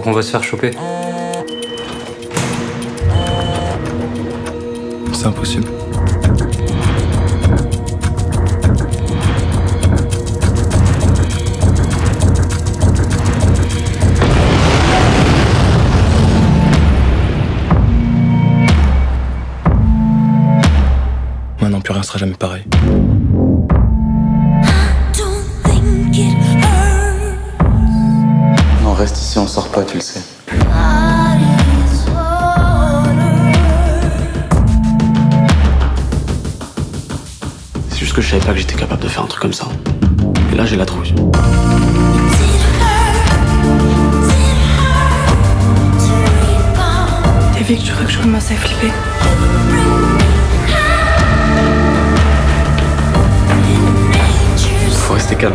crois qu'on va se faire choper. C'est impossible. Maintenant, plus rien sera jamais pareil. Reste ici, on sort pas, tu le sais. C'est juste que je savais pas que j'étais capable de faire un truc comme ça. Et là, j'ai la trouille. T'as vu que tu crois que je commence à flipper Faut rester calme.